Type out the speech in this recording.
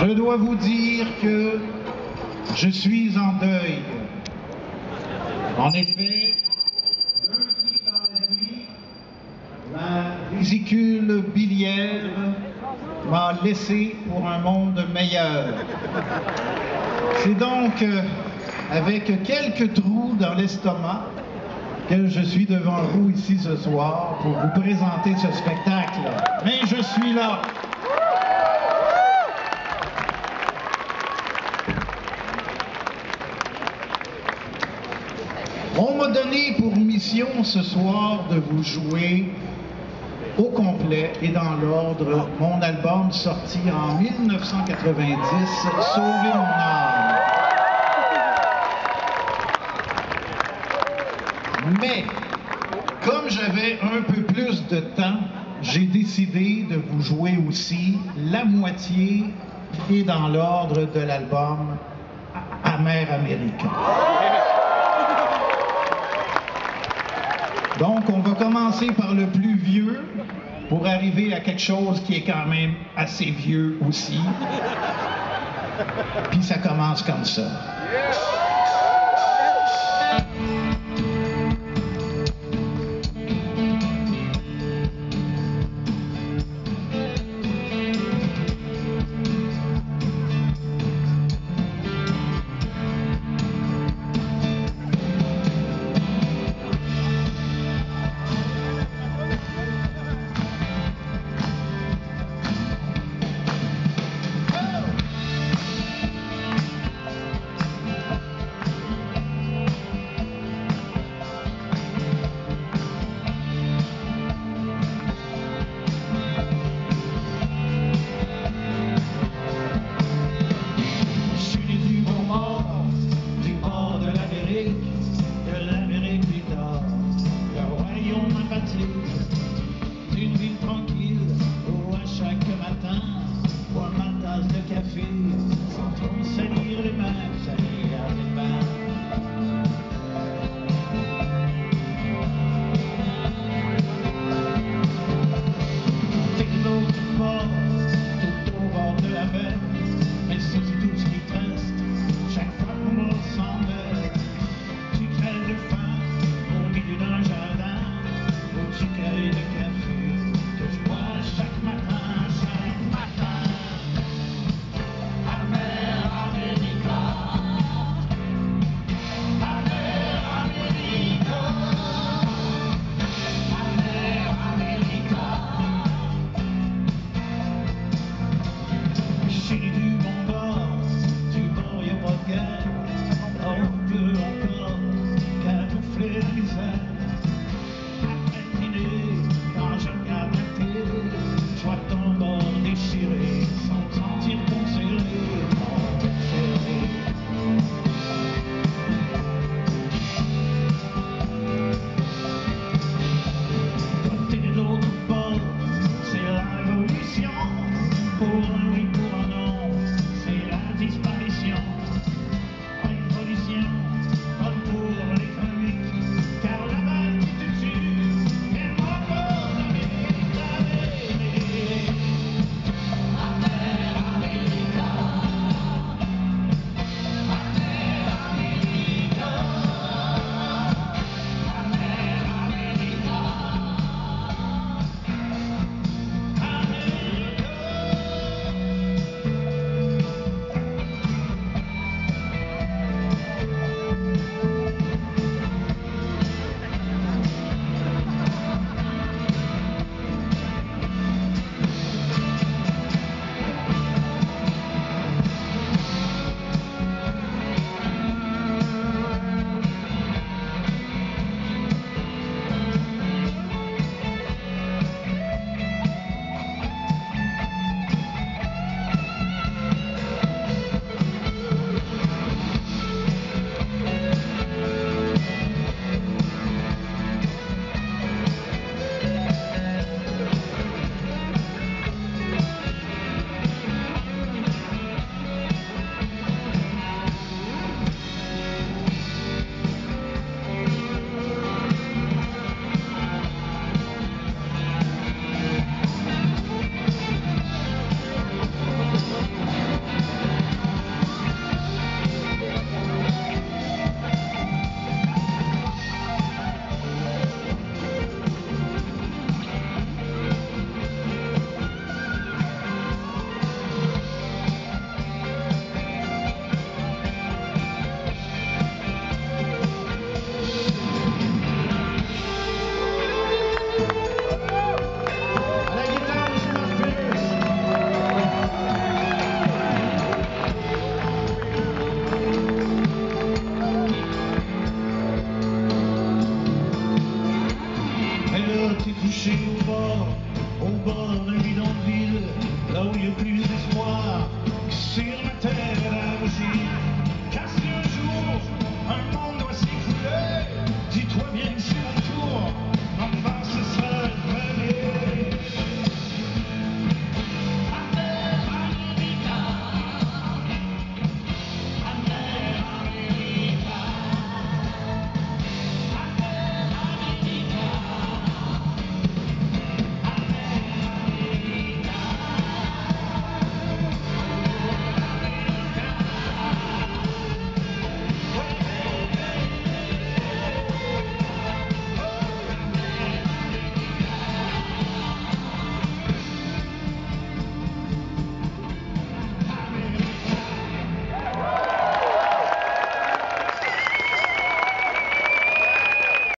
Je dois vous dire que je suis en deuil. En effet, lundi dans la nuit, ma vésicule biliaire m'a laissé pour un monde meilleur. C'est donc euh, avec quelques trous dans l'estomac que je suis devant vous ici ce soir pour vous présenter ce spectacle. Mais je suis là. On m'a donné pour mission ce soir de vous jouer au complet et dans l'ordre mon album sorti en 1990, Sauver mon âme. Mais, comme j'avais un peu plus de temps, j'ai décidé de vous jouer aussi la moitié et dans l'ordre de l'album Amer américain. Donc, on va commencer par le plus vieux pour arriver à quelque chose qui est quand même assez vieux aussi. Puis ça commence comme ça. noite never I